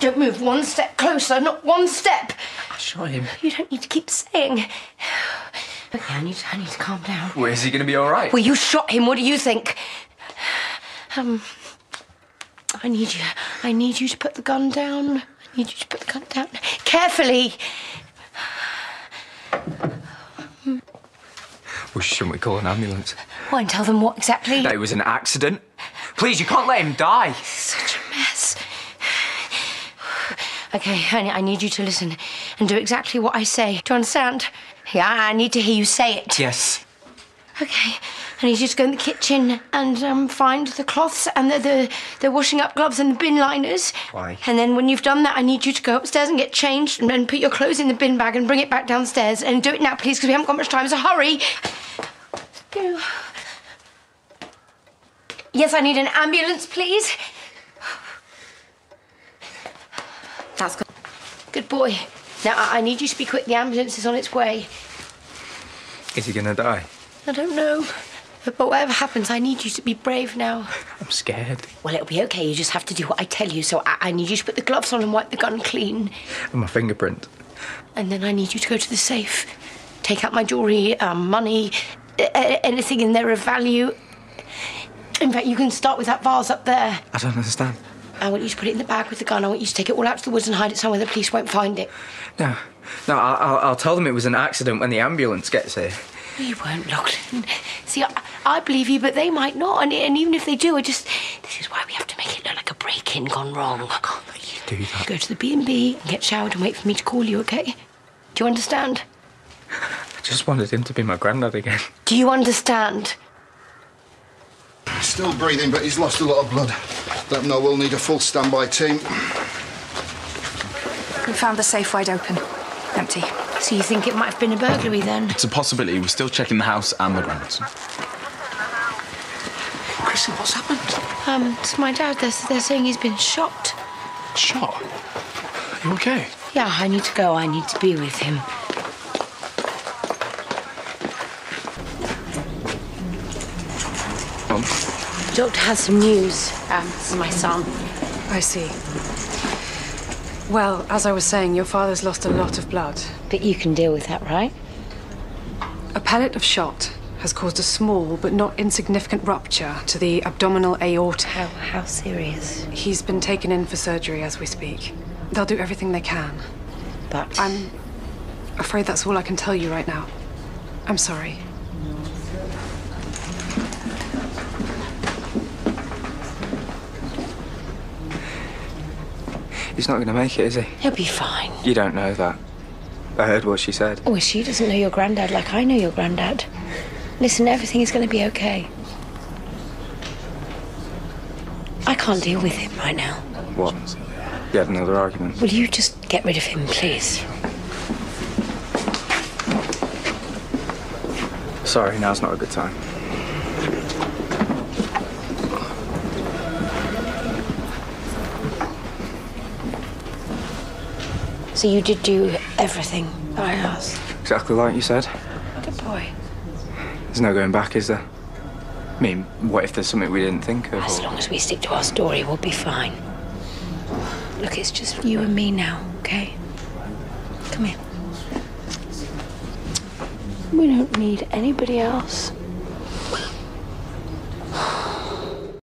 Don't move one step closer, not one step. I shot him. You don't need to keep saying. Okay, I need, I need to calm down. Well, is he going to be all right? Well, you shot him. What do you think? Um, I need you. I need you to put the gun down. I need you to put the gun down carefully. Well, shouldn't we call an ambulance? Why and tell them what exactly? That it was an accident. Please, you can't let him die. Such a mess. Okay, honey, I need you to listen and do exactly what I say. Do you understand? Yeah, I need to hear you say it. Yes. Okay. I need you to go in the kitchen and um, find the cloths and the, the, the washing up gloves and the bin liners. Why? And then when you've done that, I need you to go upstairs and get changed and then put your clothes in the bin bag and bring it back downstairs. And do it now, please, because we haven't got much time, so hurry. Yes, I need an ambulance, please. That's good. Boy. Now, I I need you to be quick. The ambulance is on its way. Is he going to die? I don't know. But whatever happens, I need you to be brave now. I'm scared. Well, it'll be okay. You just have to do what I tell you. So I, I need you to put the gloves on and wipe the gun clean. And my fingerprint. And then I need you to go to the safe, take out my jewellery, um, money, anything in there of value. In fact, you can start with that vase up there. I don't understand. I want you to put it in the bag with the gun. I want you to take it all out to the woods and hide it somewhere the police won't find it. No. No, I'll, I'll, I'll tell them it was an accident when the ambulance gets here. You won't, Lachlan. See, I, I believe you, but they might not. And, and even if they do, I just. This is why we have to make it look like a break in gone wrong. I can't let you do that. Go to the B&B and get showered and wait for me to call you, okay? Do you understand? I just wanted him to be my granddad again. Do you understand? Still breathing, but he's lost a lot of blood. Let them know we'll need a full standby team. We found the safe wide open. Empty. So you think it might have been a burglary then? It's a possibility. We're still checking the house and the grounds. Chrissie, what's happened? Um, it's my dad. They're, they're saying he's been shot. Shot? You okay? Yeah, I need to go. I need to be with him. Mum? The doctor has some news. Um, is my son. I see. Well, as I was saying, your father's lost a lot of blood. But you can deal with that, right? A pellet of shot has caused a small but not insignificant rupture to the abdominal aorta. How, how serious? He's been taken in for surgery as we speak. They'll do everything they can. But I'm afraid that's all I can tell you right now. I'm sorry. He's not going to make it, is he? he'll be fine. You don't know that. I heard what she said. Oh, she doesn't know your granddad like I know your granddad. Listen, everything is going to be okay. I can't deal with him right now. What? You had another argument? Will you just get rid of him, please? Sorry, now's not a good time. So you did do everything I asked. Exactly like you said. Good boy. There's no going back, is there? I mean, what if there's something we didn't think of? As or- long as we stick to our story, we'll be fine. Look, it's just you and me now, okay? Come here. We don't need anybody else.